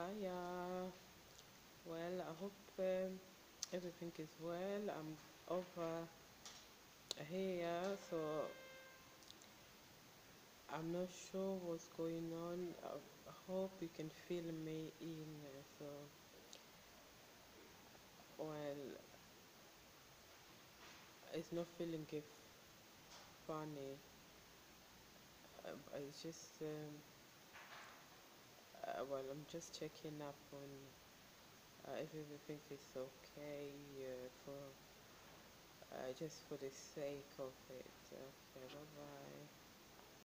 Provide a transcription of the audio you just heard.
Hiya. Well, I hope um, everything is well. I'm over here, so I'm not sure what's going on. I, hope you can feel me in. So, well, it's not feeling funny. Uh, it's just, um, uh, well, I'm just checking up on uh, if everything is okay uh, for uh, just for the sake of it. Okay, bye bye.